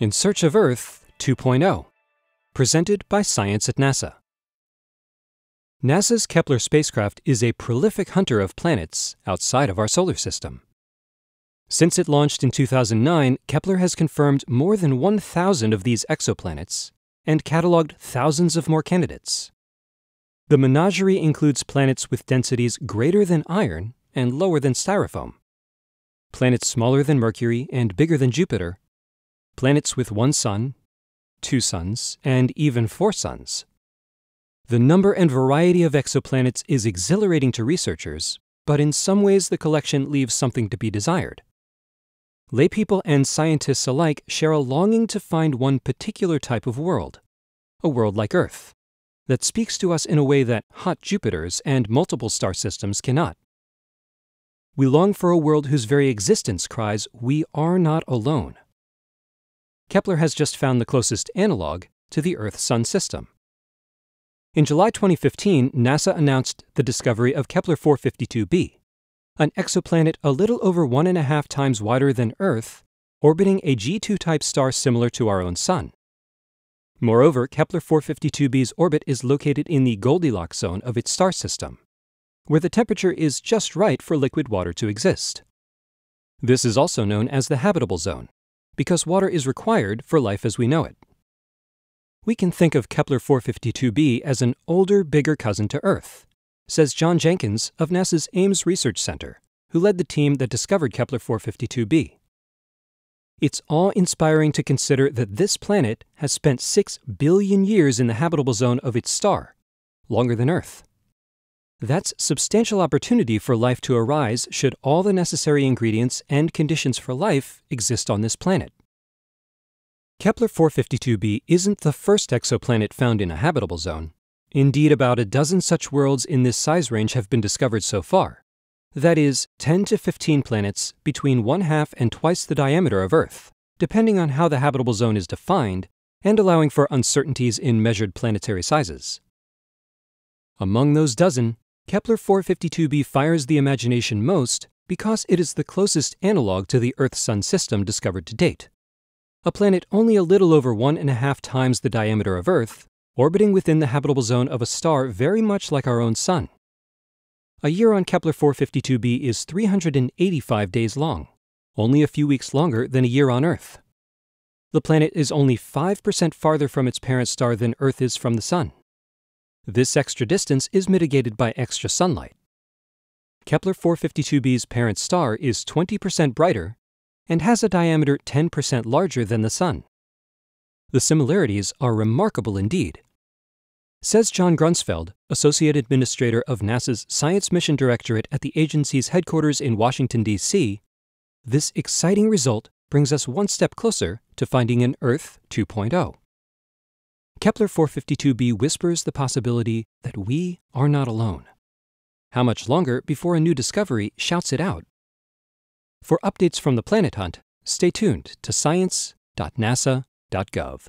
In Search of Earth 2.0, presented by Science at NASA. NASA's Kepler spacecraft is a prolific hunter of planets outside of our solar system. Since it launched in 2009, Kepler has confirmed more than 1,000 of these exoplanets and cataloged thousands of more candidates. The menagerie includes planets with densities greater than iron and lower than styrofoam, planets smaller than Mercury and bigger than Jupiter, planets with one sun, two suns, and even four suns. The number and variety of exoplanets is exhilarating to researchers, but in some ways the collection leaves something to be desired. Laypeople and scientists alike share a longing to find one particular type of world, a world like Earth, that speaks to us in a way that hot Jupiters and multiple star systems cannot. We long for a world whose very existence cries, We are not alone. Kepler has just found the closest analog to the Earth Sun system. In July 2015, NASA announced the discovery of Kepler 452b, an exoplanet a little over one and a half times wider than Earth, orbiting a G2 type star similar to our own Sun. Moreover, Kepler 452b's orbit is located in the Goldilocks zone of its star system, where the temperature is just right for liquid water to exist. This is also known as the habitable zone, because water is required for life as we know it we can think of Kepler 452b as an older, bigger cousin to Earth, says John Jenkins of NASA's Ames Research Center, who led the team that discovered Kepler 452b. It's awe inspiring to consider that this planet has spent 6 billion years in the habitable zone of its star, longer than Earth. That's substantial opportunity for life to arise should all the necessary ingredients and conditions for life exist on this planet. Kepler 452b isn't the first exoplanet found in a habitable zone. Indeed, about a dozen such worlds in this size range have been discovered so far. That is, 10 to 15 planets between one half and twice the diameter of Earth, depending on how the habitable zone is defined and allowing for uncertainties in measured planetary sizes. Among those dozen, Kepler 452b fires the imagination most because it is the closest analog to the Earth Sun system discovered to date a planet only a little over one and a half times the diameter of Earth, orbiting within the habitable zone of a star very much like our own Sun. A year on Kepler 452b is 385 days long, only a few weeks longer than a year on Earth. The planet is only 5% farther from its parent star than Earth is from the Sun. This extra distance is mitigated by extra sunlight. Kepler 452b's parent star is 20% brighter and has a diameter 10% larger than the Sun. The similarities are remarkable indeed. Says John Grunsfeld, Associate Administrator of NASA's Science Mission Directorate at the agency's headquarters in Washington, D.C., this exciting result brings us one step closer to finding an Earth 2.0. Kepler 452b whispers the possibility that we are not alone. How much longer before a new discovery shouts it out? For updates from the Planet Hunt, stay tuned to science.nasa.gov.